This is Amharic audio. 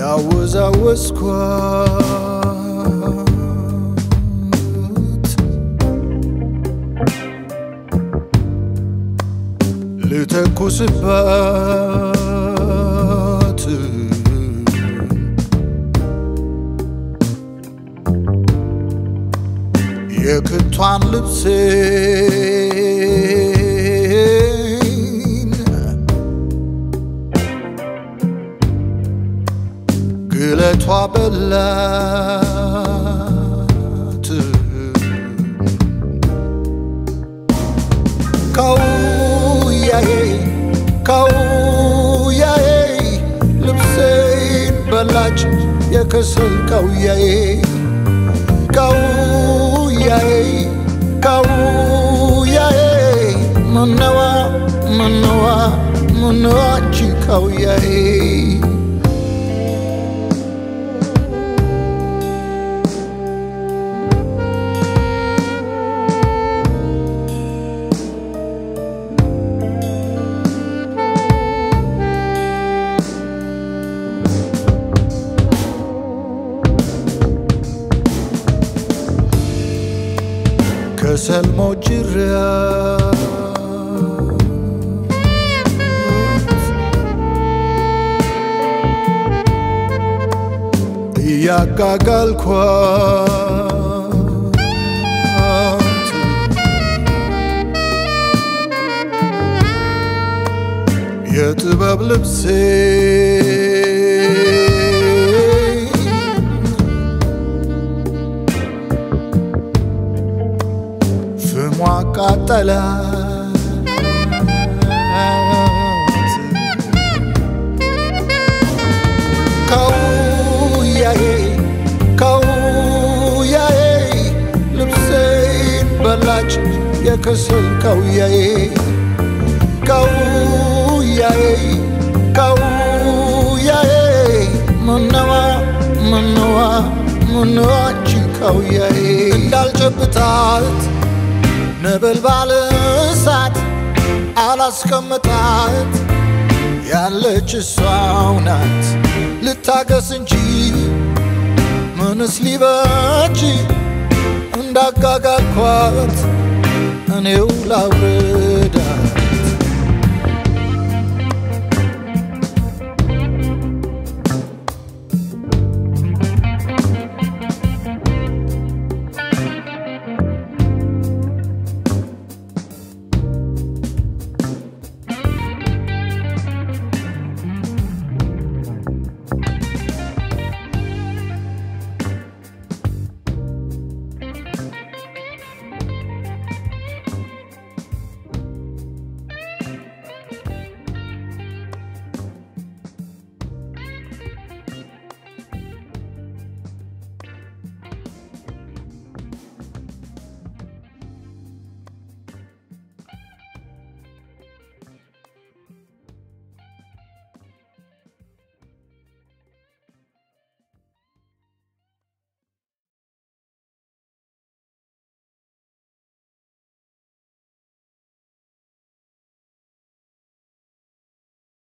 ያላወስኳት ልተኩስባት የክቷን ልብሴን ግለቷ በላት ካውያዬ ካውያዬ ልብሴን በላች የከሰል ካውያዬ ካውያዬ ካውያዬ ምነዋ ምነዋ ምነዋ አንቺ ካውያዬ ከሰል ሞጅሪያ እያጋጋልኳት የጥበብ ልብሴ አቃጠላት ካውያዬ ካውያዬ ልብሴን በላች የከሰል ካውያዬ ካውያዬ ካውያዬ ምነዋ ምነዋ ምነዋ አንቺ ካውያዬ እንዳልጨብጣት ነበልባል እሳት አላስቀምጣት ያለች እሷው ናት። ልታገስ እንጂ ምንስ ሊበጅ? እንዳጋጋልኳት እኔው ላውር